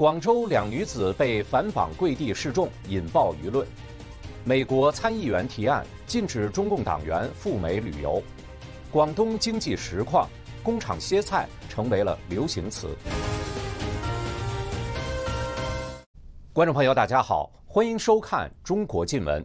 广州两女子被反绑跪地示众，引爆舆论。美国参议员提案禁止中共党员赴美旅游。广东经济实况，工厂歇菜成为了流行词。观众朋友，大家好，欢迎收看《中国新闻》。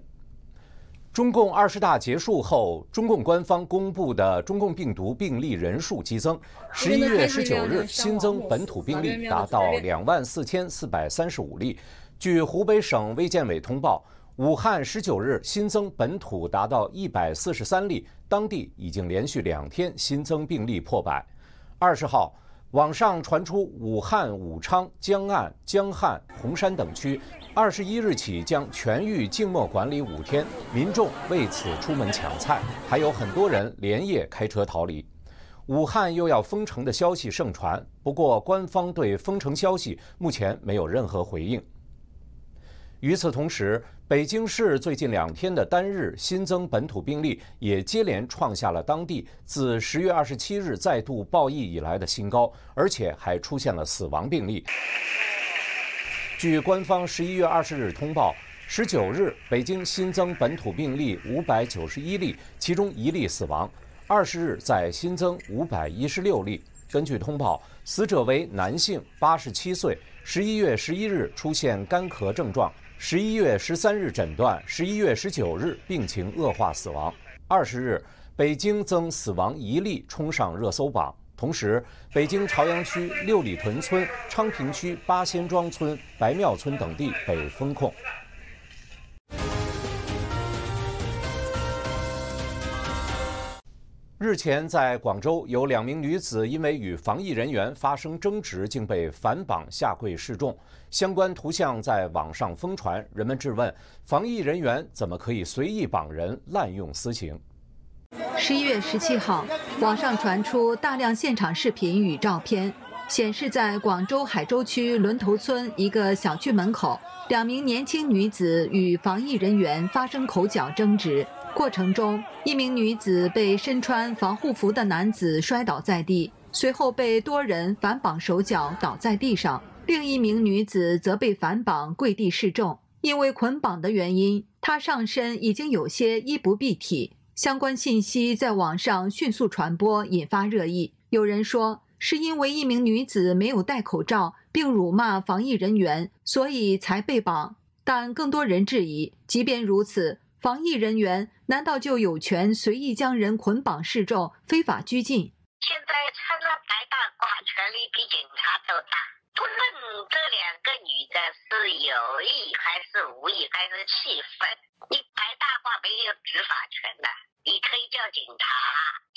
中共二十大结束后，中共官方公布的中共病毒病例人数激增。十一月十九日新增本土病例达到两万四千四百三十五例。据湖北省卫健委通报，武汉十九日新增本土达到一百四十三例，当地已经连续两天新增病例破百。二十号。网上传出武汉、武昌、江岸、江汉、洪山等区，二十一日起将全域静默管理五天，民众为此出门抢菜，还有很多人连夜开车逃离。武汉又要封城的消息盛传，不过官方对封城消息目前没有任何回应。与此同时，北京市最近两天的单日新增本土病例也接连创下了当地自十月二十七日再度报疫以来的新高，而且还出现了死亡病例。据官方十一月二十日通报，十九日北京新增本土病例五百九十一例，其中一例死亡；二十日再新增五百一十六例。根据通报，死者为男性，八十七岁，十一月十一日出现干咳症状。十一月十三日诊断，十一月十九日病情恶化死亡。二十日，北京增死亡一例，冲上热搜榜。同时，北京朝阳区六里屯村、昌平区八仙庄村、白庙村等地被封控。日前，在广州有两名女子因为与防疫人员发生争执，竟被反绑下跪示众。相关图像在网上疯传，人们质问：防疫人员怎么可以随意绑人、滥用私刑？十一月十七号，网上传出大量现场视频与照片，显示在广州海州区轮头村一个小区门口，两名年轻女子与防疫人员发生口角争执。过程中，一名女子被身穿防护服的男子摔倒在地，随后被多人反绑手脚倒在地上；另一名女子则被反绑跪地示众。因为捆绑的原因，她上身已经有些衣不蔽体。相关信息在网上迅速传播，引发热议。有人说是因为一名女子没有戴口罩，并辱骂防疫人员，所以才被绑。但更多人质疑，即便如此。防疫人员难道就有权随意将人捆绑示众、非法拘禁？现在穿着白大褂，权力比警察都大。不论这两个女的是有意还是无意，还是气愤，你白大褂没有执法权的。你可以叫警察，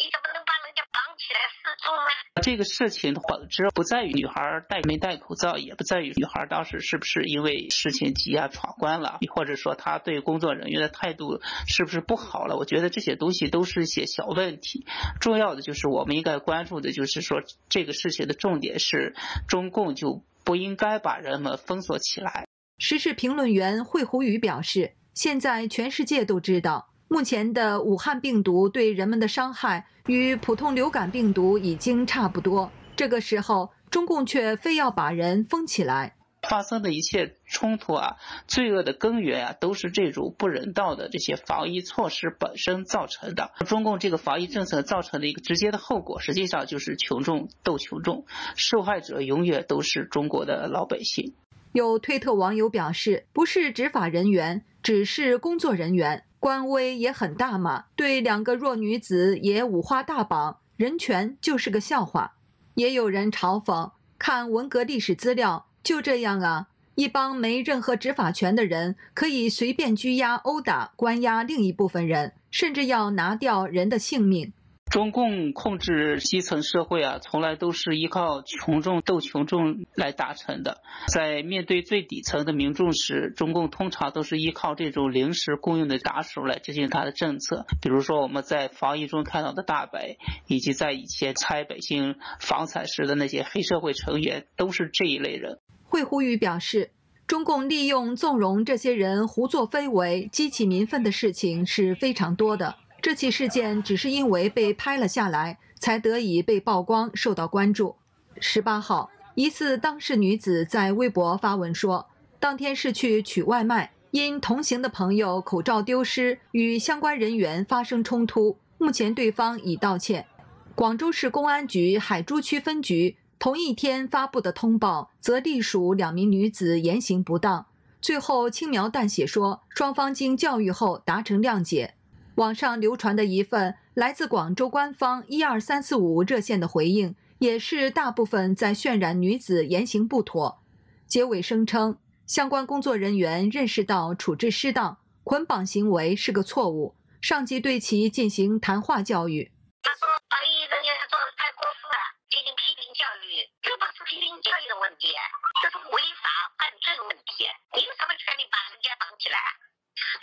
你怎么能把人家绑起来示众呢？这个事情的本质不在于女孩戴没戴口罩，也不在于女孩当时是不是因为事情急啊闯关了，或者说她对工作人员的态度是不是不好了？我觉得这些东西都是一些小问题。重要的就是我们应该关注的就是说这个事情的重点是中共就不应该把人们封锁起来。时事评论员惠胡宇表示，现在全世界都知道。目前的武汉病毒对人们的伤害与普通流感病毒已经差不多，这个时候中共却非要把人封起来。发生的一切冲突啊，罪恶的根源啊，都是这种不人道的这些防疫措施本身造成的。中共这个防疫政策造成的一个直接的后果，实际上就是群众斗群众，受害者永远都是中国的老百姓。有推特网友表示，不是执法人员，只是工作人员。官威也很大嘛，对两个弱女子也五花大绑，人权就是个笑话。也有人嘲讽，看文革历史资料，就这样啊，一帮没任何执法权的人，可以随便拘押、殴打、关押另一部分人，甚至要拿掉人的性命。中共控制基层社会啊，从来都是依靠群众斗群众来达成的。在面对最底层的民众时，中共通常都是依靠这种临时供应的打手来执行他的政策。比如说我们在防疫中看到的大白，以及在以前拆百姓房产时的那些黑社会成员，都是这一类人。会呼吁表示，中共利用纵容这些人胡作非为、激起民愤的事情是非常多的。这起事件只是因为被拍了下来，才得以被曝光、受到关注。十八号，疑似当事女子在微博发文说，当天是去取外卖，因同行的朋友口罩丢失，与相关人员发生冲突。目前对方已道歉。广州市公安局海珠区分局同一天发布的通报，则隶属两名女子言行不当。最后轻描淡写说，双方经教育后达成谅解。网上流传的一份来自广州官方一二三四五热线的回应。也是大部分在渲染女子言行不妥。结尾声称，相关工作人员认识到处置失当，捆绑行为是个错误，上级对其进行谈话教育。他说：“哎，人家做的太过分了，进行批评教育，这不是批评教育的问题，这是违法犯罪的问题。你有什么权利把人家绑起来，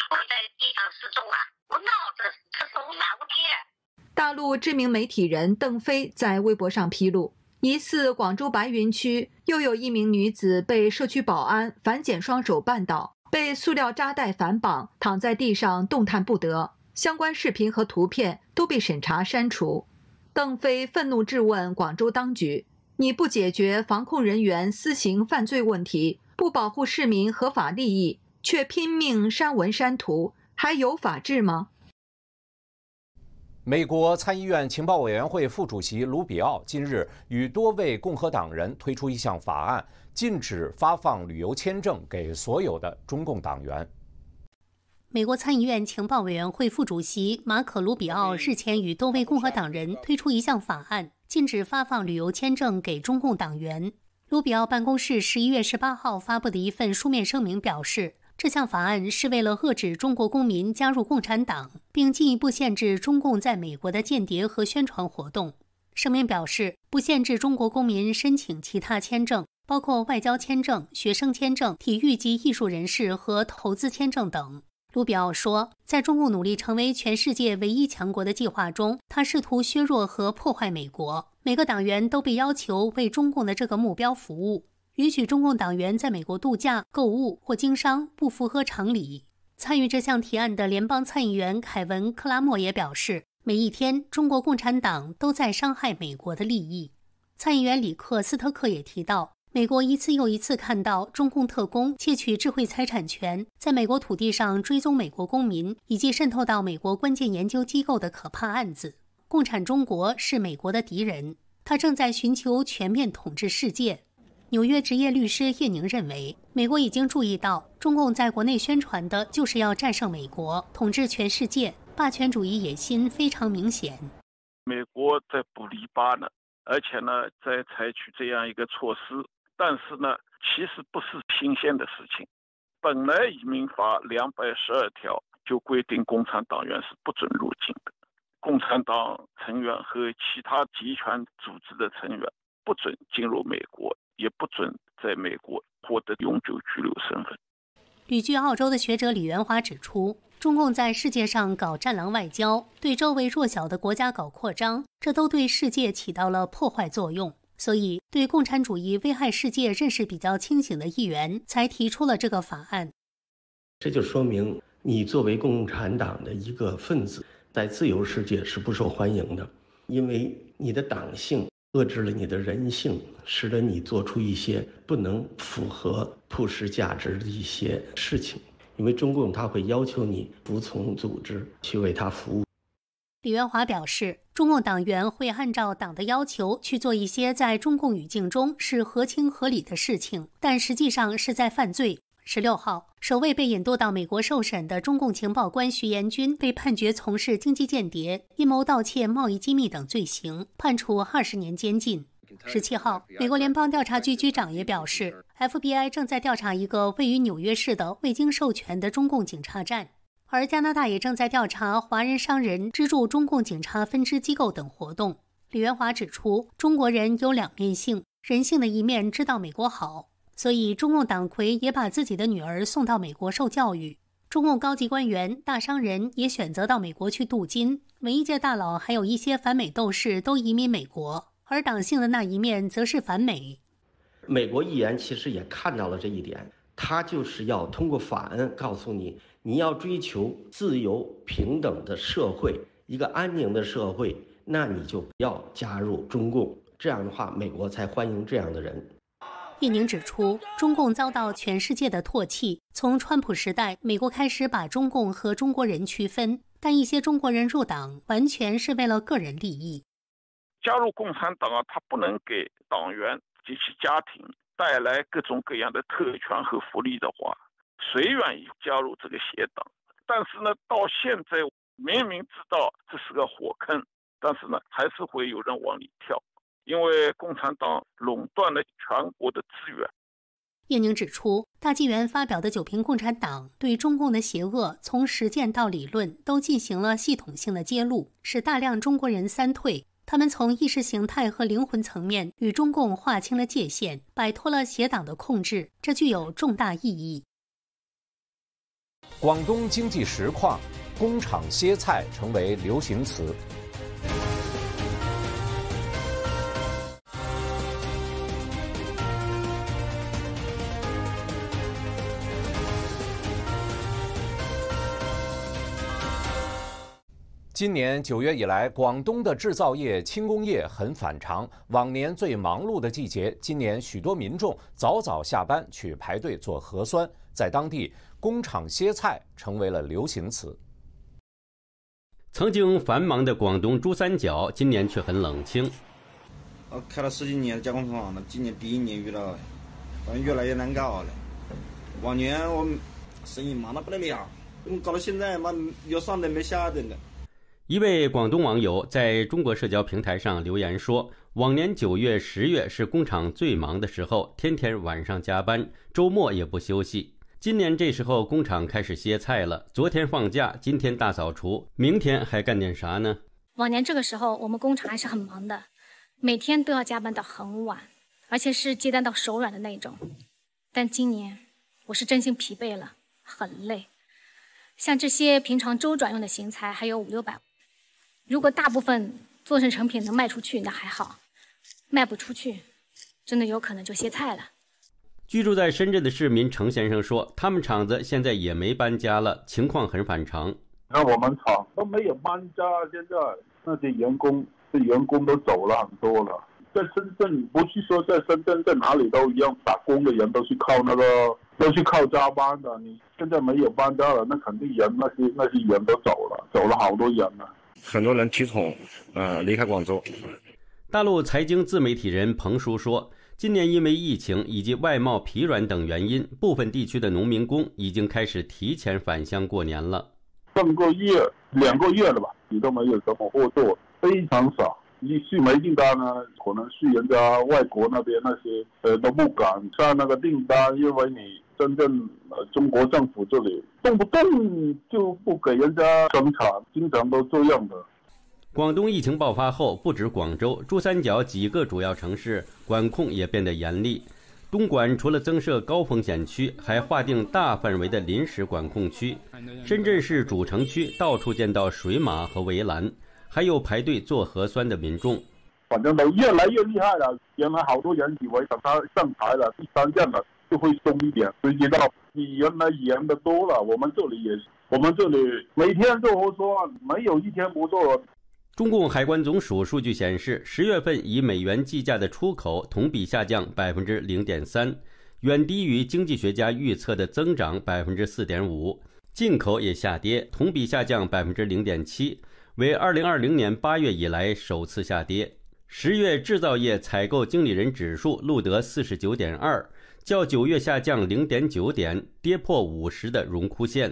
跪在地上失踪啊？我脑子这是无法无天。”大陆知名媒体人邓飞在微博上披露，疑似广州白云区又有一名女子被社区保安反剪双手绊倒，被塑料扎带反绑，躺在地上动弹不得。相关视频和图片都被审查删除。邓飞愤怒质问广州当局：“你不解决防控人员私刑犯罪问题，不保护市民合法利益，却拼命删文删图，还有法治吗？”美国参议院情报委员会副主席卢比奥近日与多位共和党人推出一项法案，禁止发放旅游签证给所有的中共党员。美国参议院情报委员会副主席马可·卢比奥日前与多位共和党人推出一项法案，禁止发放旅游签证给中共党员。卢比奥办公室十一月十八号发布的一份书面声明表示。这项法案是为了遏制中国公民加入共产党，并进一步限制中共在美国的间谍和宣传活动。声明表示，不限制中国公民申请其他签证，包括外交签证、学生签证、体育及艺术人士和投资签证等。卢比奥说，在中共努力成为全世界唯一强国的计划中，他试图削弱和破坏美国。每个党员都被要求为中共的这个目标服务。允许中共党员在美国度假、购物或经商不符合常理。参与这项提案的联邦参议员凯文·克拉默也表示，每一天中国共产党都在伤害美国的利益。参议员里克斯特克也提到，美国一次又一次看到中共特工窃取智慧财产权，在美国土地上追踪美国公民，以及渗透到美国关键研究机构的可怕案子。共产中国是美国的敌人，他正在寻求全面统治世界。纽约职业律师叶宁认为，美国已经注意到中共在国内宣传的就是要战胜美国、统治全世界，霸权主义野心非常明显。美国在补篱笆呢，而且呢，在采取这样一个措施，但是呢，其实不是新鲜的事情。本来移民法两百十二条就规定，共产党员是不准入境的，共产党成员和其他集权组织的成员不准进入美国。也不准在美国获得永久居留身份。旅居澳洲的学者李元华指出，中共在世界上搞战狼外交，对周围弱小的国家搞扩张，这都对世界起到了破坏作用。所以，对共产主义危害世界认识比较清醒的议员才提出了这个法案。这就说明，你作为共产党的一个分子，在自由世界是不受欢迎的，因为你的党性。遏制了你的人性，使得你做出一些不能符合普世价值的一些事情。因为中共他会要求你服从组织，去为他服务。李元华表示，中共党员会按照党的要求去做一些在中共语境中是合情合理的事情，但实际上是在犯罪。十六号，首位被引渡到美国受审的中共情报官徐延军被判决从事经济间谍、阴谋盗窃贸易机密等罪行，判处二十年监禁。十七号，美国联邦调查局局长也表示，FBI 正在调查一个位于纽约市的未经授权的中共警察站，而加拿大也正在调查华人商人资助中共警察分支机构等活动。李元华指出，中国人有两面性，人性的一面知道美国好。所以，中共党魁也把自己的女儿送到美国受教育。中共高级官员、大商人也选择到美国去镀金。文艺界大佬还有一些反美斗士都移民美国，而党性的那一面则是反美。美国议员其实也看到了这一点，他就是要通过法案告诉你：你要追求自由平等的社会，一个安宁的社会，那你就不要加入中共。这样的话，美国才欢迎这样的人。叶宁指出，中共遭到全世界的唾弃。从川普时代，美国开始把中共和中国人区分，但一些中国人入党完全是为了个人利益。加入共产党啊，他不能给党员及其家庭带来各种各样的特权和福利的话，谁愿意加入这个邪党？但是呢，到现在明明知道这是个火坑，但是呢，还是会有人往里跳。因为共产党垄断了全国的资源。叶宁指出，大纪元发表的《九评共产党》对中共的邪恶从实践到理论都进行了系统性的揭露，使大量中国人三退。他们从意识形态和灵魂层面与中共划清了界限，摆脱了邪党的控制，这具有重大意义。广东经济实况，工厂歇菜成为流行词。今年九月以来，广东的制造业、轻工业很反常。往年最忙碌的季节，今年许多民众早早下班去排队做核酸，在当地工厂歇菜成为了流行词。曾经繁忙的广东珠三角，今年却很冷清。我开了十几年加工厂了，今年第一年遇到，反正越来越难搞了。往年我生意忙得不得了，搞到现在嘛，有上等没下等的了。一位广东网友在中国社交平台上留言说：“往年九月、十月是工厂最忙的时候，天天晚上加班，周末也不休息。今年这时候工厂开始歇菜了，昨天放假，今天大扫除，明天还干点啥呢？”往年这个时候我们工厂还是很忙的，每天都要加班到很晚，而且是接单到手软的那种。但今年我是真心疲惫了，很累。像这些平常周转用的型材还有五六百。如果大部分做成成品能卖出去，那还好；卖不出去，真的有可能就歇菜了。居住在深圳的市民程先生说：“他们厂子现在也没搬家了，情况很反常。那我们厂都没有搬家，现在那些员工，这员工都走了很多了。在深圳，不是说在深圳，在哪里都一样，打工的人都是靠那个，都是靠加班的。你现在没有搬家了，那肯定人那些那些人都走了，走了好多人了。”很多人提桶，呃，离开广州。大陆财经自媒体人彭叔说，今年因为疫情以及外贸疲软等原因，部分地区的农民工已经开始提前返乡过年了。上个月两个月了吧，你都没有什么货做，非常少。一是没订单呢，可能是人家外国那边那些呃都不敢上那个订单，因为你。真正呃，中国政府这里动不动就不给人家生产，经常都这样的。广东疫情爆发后，不止广州、珠三角几个主要城市管控也变得严厉。东莞除了增设高风险区，还划定大范围的临时管控区。深圳市主城区到处见到水马和围栏，还有排队做核酸的民众。反正都越来越厉害了。原来好多人以为等他上台了，第三任了。就会松一点，谁知道比原来严的多了。我们这里也，我们这里每天做核酸，没有一天不做。中共海关总署数据显示，十月份以美元计价的出口同比下降百分之零点三，远低于经济学家预测的增长百分之四点五。进口也下跌，同比下降百分之零点七，为二零二零年八月以来首次下跌。十月制造业采购经理人指数录得四十九点二。较九月下降零点九点，跌破五十的荣枯线。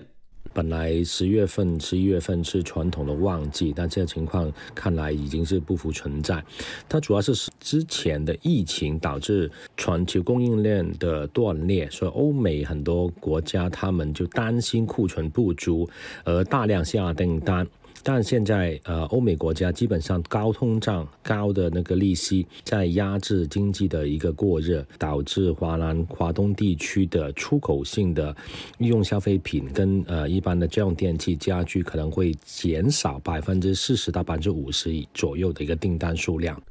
本来十月份、十一月份是传统的旺季，但这情况看来已经是不复存在。它主要是之前的疫情导致全球供应链的断裂，所以欧美很多国家他们就担心库存不足，而大量下订单。但现在，呃，欧美国家基本上高通胀、高的那个利息在压制经济的一个过热，导致华南、华东地区的出口性的日用消费品跟呃一般的家用电器、家居可能会减少百分之四十到百分之五十左右的一个订单数量。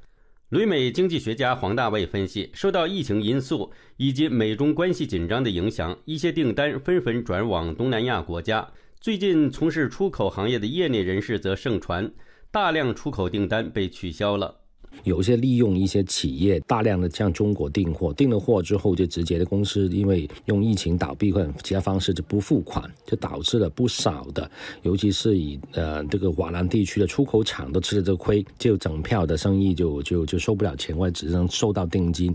旅美经济学家黄大卫分析，受到疫情因素以及美中关系紧张的影响，一些订单纷纷转往东南亚国家。最近从事出口行业的业内人士则盛传，大量出口订单被取消了。有些利用一些企业大量的向中国订货，订了货之后就直接的公司因为用疫情倒闭或者其他方式就不付款，就导致了不少的，尤其是以呃这个华南地区的出口厂都吃了这个亏，就整票的生意就就就收不了钱，或者只能收到定金。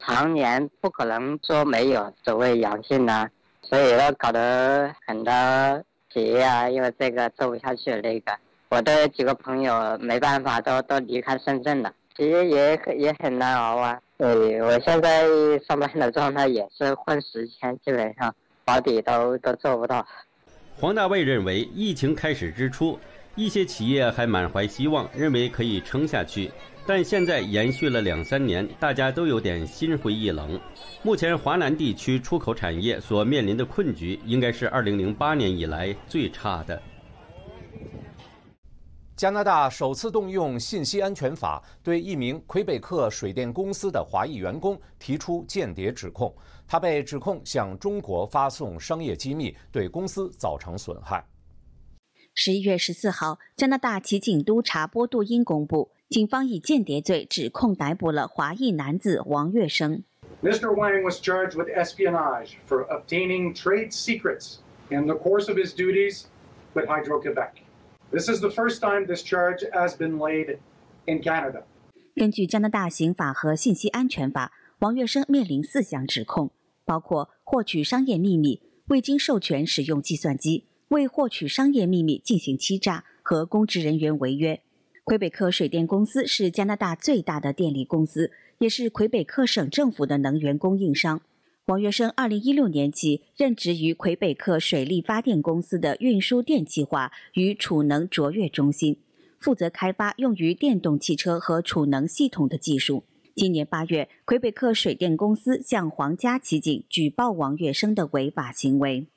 常年不可能说没有所谓阳性啊，所以要搞得很多企业啊，因为这个做不下去那个，我的几个朋友没办法都都离开深圳了，其实也也很难熬啊。对，我现在上班的状态也是混时间，基本上保底都都做不到。黄大卫认为，疫情开始之初，一些企业还满怀希望，认为可以撑下去。但现在延续了两三年，大家都有点心灰意冷。目前华南地区出口产业所面临的困局，应该是2008年以来最差的。加拿大首次动用信息安全法，对一名魁北克水电公司的华裔员工提出间谍指控。他被指控向中国发送商业机密，对公司造成损害。十一月十四号，加拿大骑警督查波杜因公布。警方以间谍罪指控逮捕了华裔男子王月生。Mr. Wang was charged with espionage for obtaining trade secrets in the course of his duties with Hydro-Quebec. This is the first time this charge has been laid in Canada. 根据加拿大刑法和信息安全法，王月生面临四项指控，包括获取商业秘密、未经授权使用计算机、为获取商业秘密进行欺诈和公职人员违约。魁北克水电公司是加拿大最大的电力公司，也是魁北克省政府的能源供应商。王月生二零一六年起任职于魁北克水力发电公司的运输电气化与储能卓越中心，负责开发用于电动汽车和储能系统的技术。今年八月，魁北克水电公司向皇家骑警举报王月生的违法行为。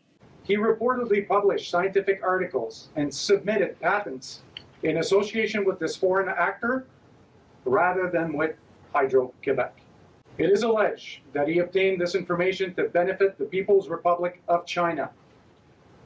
He reportedly published scientific articles and submitted patents. In association with this foreign actor rather than with Hydro Quebec. It is alleged that he obtained this information to benefit the People's Republic of China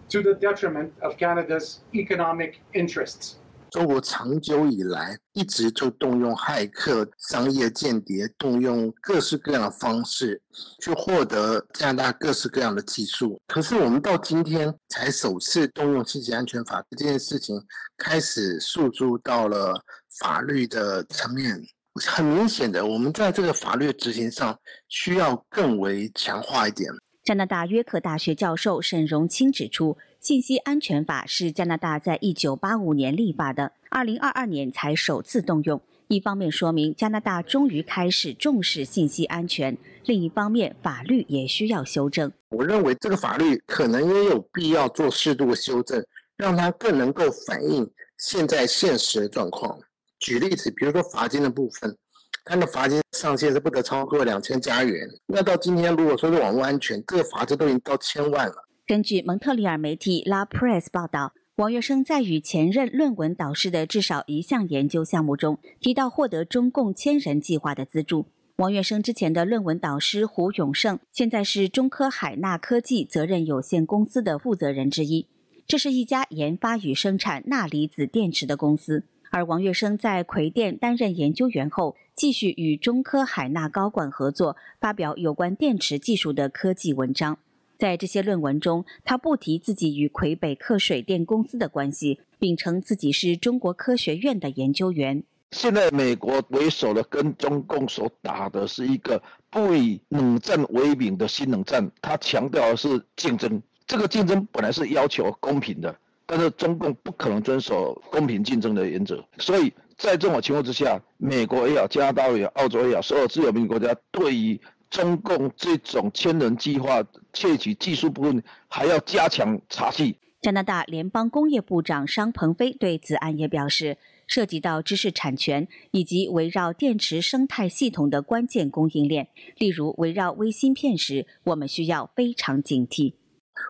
to the detriment of Canada's economic interests. 中国长久以来一直就动用骇客、商业间谍，动用各式各样的方式去获得加拿大各式各样的技术。可是我们到今天才首次动用信息安全法这件事情，开始诉诸到了法律的层面。很明显的，我们在这个法律执行上需要更为强化一点。加拿大约克大学教授沈荣清指出。信息安全法是加拿大在一九八五年立法的，二零二二年才首次动用。一方面说明加拿大终于开始重视信息安全，另一方面法律也需要修正。我认为这个法律可能也有必要做适度的修正，让它更能够反映现在现实的状况。举例子，比如说罚金的部分，它的罚金上限是不得超过两千加元。那到今天，如果说是网络安全，这个罚金都已经到千万了。根据蒙特利尔媒体 La Presse 报道，王跃生在与前任论文导师的至少一项研究项目中提到获得中共千人计划的资助。王跃生之前的论文导师胡永胜现在是中科海纳科技责任有限公司的负责人之一，这是一家研发与生产钠离子电池的公司。而王跃生在奎电担任研究员后，继续与中科海纳高管合作，发表有关电池技术的科技文章。在这些论文中，他不提自己与魁北克水电公司的关系，并称自己是中国科学院的研究员。现在美国为首的跟中共所打的是一个不以冷战为名的新冷战，他强调的是竞争。这个竞争本来是要求公平的，但是中共不可能遵守公平竞争的原则。所以在这种情况之下，美国也好，加拿大也好，澳洲也好，所有自由民主国家对于中共这种千人计划窃取技术部分，还要加强查缉。加拿大联邦工业部长商鹏飞对此案也表示，涉及到知识产权以及围绕电池生态系统的关键供应链，例如围绕微芯片时，我们需要非常警惕。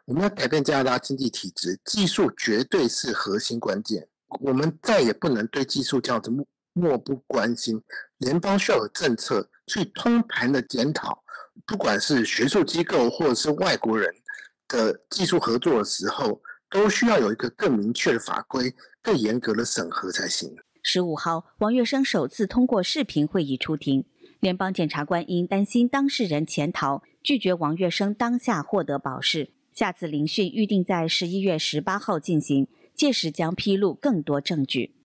我们要改变加拿大经济体制，技术绝对是核心关键。我们再也不能对技术这样子漠漠不关心。联邦需要有政策。去通盘的检讨，不管是学术机构或者是外国人的技术合作的时候，都需要有一个更明确的法规、更严格的审核才行。十五号，王月生首次通过视频会议出庭。联邦检察官因担心当事人潜逃，拒绝王月生当下获得保释。下次聆讯预定在十一月十八号进行，届时将披露更多证据。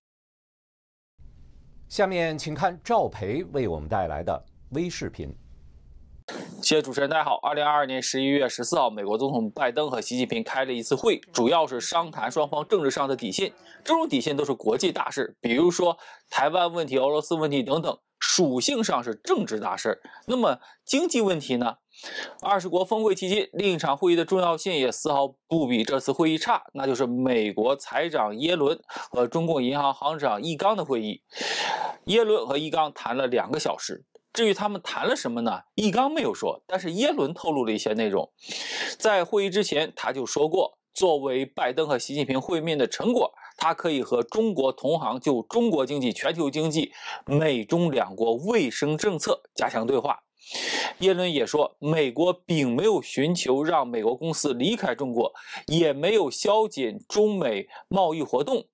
下面请看赵培为我们带来的微视频。谢谢主持人，大家好。二零二二年十一月十四号，美国总统拜登和习近平开了一次会，主要是商谈双方政治上的底线。这种底线都是国际大事，比如说台湾问题、俄罗斯问题等等。属性上是政治大事，那么经济问题呢？二十国峰会期间，另一场会议的重要性也丝毫不比这次会议差，那就是美国财长耶伦和中共银行行长易纲的会议。耶伦和易纲谈了两个小时，至于他们谈了什么呢？易纲没有说，但是耶伦透露了一些内容。在会议之前，他就说过，作为拜登和习近平会面的成果。他可以和中国同行就中国经济、全球经济、美中两国卫生政策加强对话。耶伦也说，美国并没有寻求让美国公司离开中国，也没有削减中美贸易活动。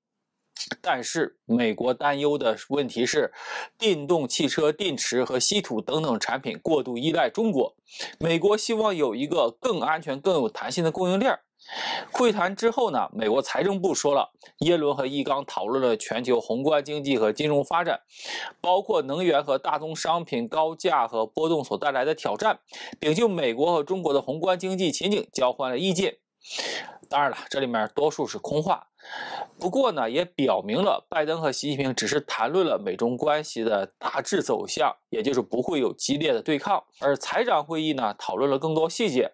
但是，美国担忧的问题是，电动汽车电池和稀土等等产品过度依赖中国。美国希望有一个更安全、更有弹性的供应链。会谈之后呢，美国财政部说了，耶伦和易纲讨论了全球宏观经济和金融发展，包括能源和大宗商品高价和波动所带来的挑战，并就美国和中国的宏观经济前景交换了意见。当然了，这里面多数是空话。不过呢，也表明了拜登和习近平只是谈论了美中关系的大致走向，也就是不会有激烈的对抗。而财长会议呢，讨论了更多细节。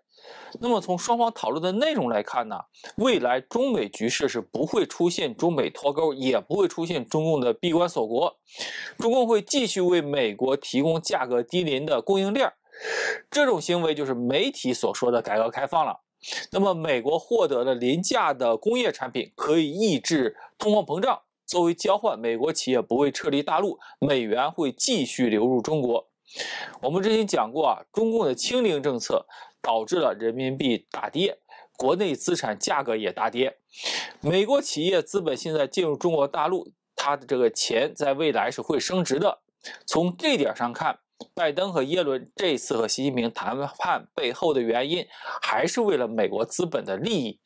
那么从双方讨论的内容来看呢，未来中美局势是不会出现中美脱钩，也不会出现中共的闭关锁国，中共会继续为美国提供价格低廉的供应链，这种行为就是媒体所说的改革开放了。那么美国获得了廉价的工业产品，可以抑制通货膨胀，作为交换，美国企业不会撤离大陆，美元会继续流入中国。我们之前讲过啊，中共的清零政策。导致了人民币大跌，国内资产价格也大跌。美国企业资本现在进入中国大陆，它的这个钱在未来是会升值的。从这点上看。拜登和耶伦这次和习近平谈判背后的原因，还是为了美国资本的利益。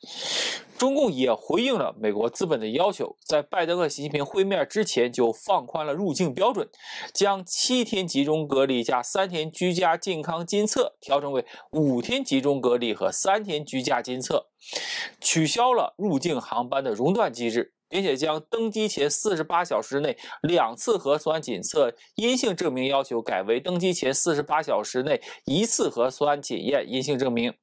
中共也回应了美国资本的要求，在拜登和习近平会面之前就放宽了入境标准，将七天集中隔离加三天居家健康监测调整为五天集中隔离和三天居家监测，取消了入境航班的熔断机制。并且将登机前四十八小时内两次核酸检测阴性证明要求改为登机前四十八小时内一次核酸检验阴性证明。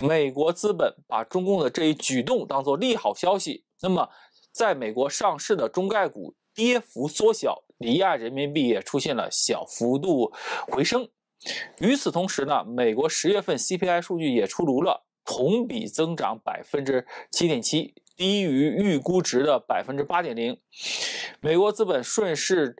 美国资本把中共的这一举动当作利好消息，那么在美国上市的中概股跌幅缩小，离岸人民币也出现了小幅度回升。与此同时呢，美国十月份 CPI 数据也出炉了，同比增长百分之七点七。低于预估值的百分之八点零，美国资本顺势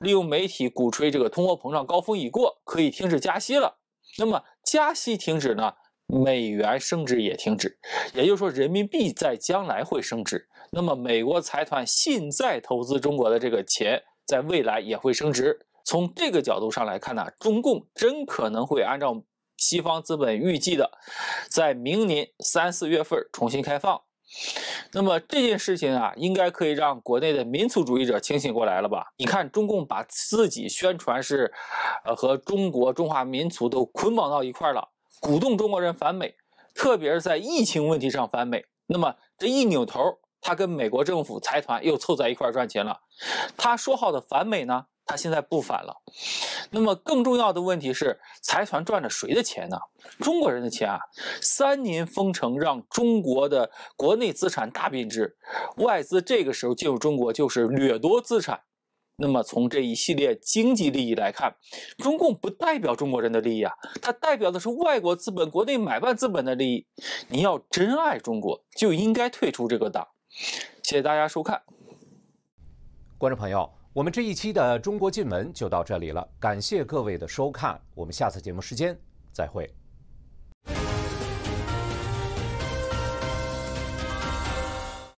利用媒体鼓吹这个通货膨胀高峰已过，可以停止加息了。那么加息停止呢？美元升值也停止，也就是说人民币在将来会升值。那么美国财团现在投资中国的这个钱，在未来也会升值。从这个角度上来看呢，中共真可能会按照西方资本预计的，在明年三四月份重新开放。那么这件事情啊，应该可以让国内的民族主义者清醒过来了吧？你看，中共把自己宣传是，呃，和中国中华民族都捆绑到一块了，鼓动中国人反美，特别是在疫情问题上反美。那么这一扭头，他跟美国政府财团又凑在一块赚钱了。他说好的反美呢？他现在不反了，那么更重要的问题是，财团赚了谁的钱呢？中国人的钱啊！三年封城让中国的国内资产大贬值，外资这个时候进入中国就是掠夺资产。那么从这一系列经济利益来看，中共不代表中国人的利益啊，它代表的是外国资本、国内买办资本的利益。你要真爱中国，就应该退出这个党。谢谢大家收看，观众朋友。我们这一期的中国进门就到这里了，感谢各位的收看，我们下次节目时间再会。